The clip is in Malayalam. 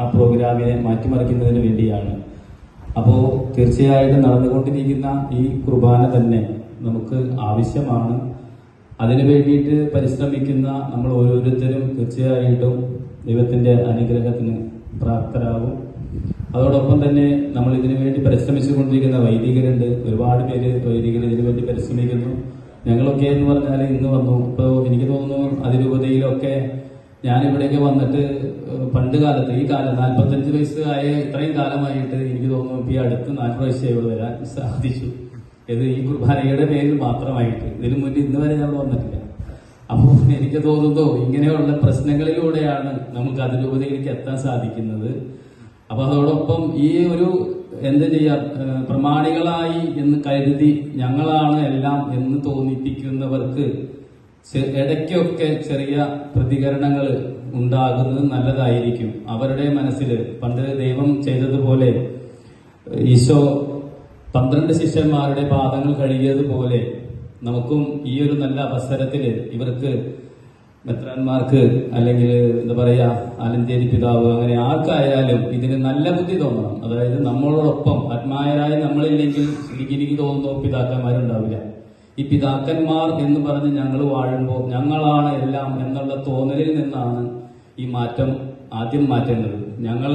ആ പ്രോഗ്രാമിനെ മാറ്റിമറിക്കുന്നതിന് വേണ്ടിയാണ്. അപ്പോൾ തീർച്ചയായിട്ടും നടന്നുകൊണ്ടിരിക്കുന്ന ഈ കുർബാന തന്നെ നമുക്ക് ആവശ്യമാണ്. അതിനു വേണ്ടിയിട്ട് പരിശ്രമിക്കുന്ന നമ്മൾ ഓരോരുത്തരും തീർച്ചയായിട്ടും ദൈവത്തിന്റെ അനുഗ്രഹത്തിന് പ്രാപ്തരാകും. അതോടൊപ്പം തന്നെ നമ്മൾ ഇതിനു വേണ്ടി പരിശ്രമിച്ചു കൊണ്ടിരിക്കുന്ന വൈദികരുണ്ട്. ഒരുപാട് പേര് വൈദികർ ഇതിനു വേണ്ടി പരിശ്രമിക്കുന്നു. ഞങ്ങളൊക്കെ എന്ന് പറഞ്ഞാൽ ഇന്ന് വന്നു. ഇപ്പോൾ എനിക്ക് തോന്നുന്നു അതിരൂപതയിലൊക്കെ ഞാനിവിടേക്ക് വന്നിട്ട് പണ്ട് കാലത്ത് ഈ കാലം നാൽപ്പത്തഞ്ച് വയസ്സായ ഇത്രയും കാലമായിട്ട് എനിക്ക് തോന്നുന്നു ഈ അടുത്ത് നാല്പത് വയസ്സായി ഇവിടെ വരാൻ സാധിച്ചു. ഇത് ഈ കുർബാനയുടെ പേരിൽ മാത്രമായിട്ട്. ഇതിനു മുന്നേ ഇന്ന് വരെ ഞാൻ വന്നിട്ടില്ല അപ്പോൾ എനിക്ക് തോന്നുന്നു ഇങ്ങനെയുള്ള പ്രശ്നങ്ങളിലൂടെയാണ് നമുക്ക് അതിരൂപതയിലേക്ക് എത്താൻ സാധിക്കുന്നത്. അപ്പൊ അതോടൊപ്പം ഈ ഒരു എന്ത് ചെയ്യാ പ്രമാണികളായി എന്ന് കരുതി ഞങ്ങളാണ് എല്ലാം എന്ന് തോന്നിപ്പിക്കുന്നവർക്ക് ഇടയ്ക്കൊക്കെ ചെറിയ പ്രതികരണങ്ങൾ ഉണ്ടാകുന്നത് നല്ലതായിരിക്കും. അവരുടെ മനസ്സിൽ പണ്ട് ദൈവം ചെയ്തതുപോലെ ഈശോ പന്ത്രണ്ട് ശിഷ്യന്മാരുടെ പാദങ്ങൾ കഴുകിയതുപോലെ നമുക്കും ഈ ഒരു നല്ല അവസരത്തിൽ ഇവർക്ക് മെത്രാന്മാർക്ക് അല്ലെങ്കിൽ എന്താ പറയാ ആലഞ്ചേരി പിതാവ് അങ്ങനെ ആർക്കായാലും ഇതിന് നല്ല ബുദ്ധി തോന്നണം. അതായത് നമ്മളോടൊപ്പം ആത്മായരായി നമ്മളില്ലെങ്കിൽ എനിക്ക് തോന്നുന്നു പിതാക്കന്മാരുണ്ടാവില്ല. ഈ പിതാക്കന്മാർ എന്ന് പറഞ്ഞ് ഞങ്ങൾ വാഴുമ്പോൾ ഞങ്ങളാണ് എല്ലാം എന്നുള്ള തോന്നലിൽ നിന്നാണ് ഈ മാറ്റം ആദ്യം മാറ്റേണ്ടത്. ഞങ്ങൾ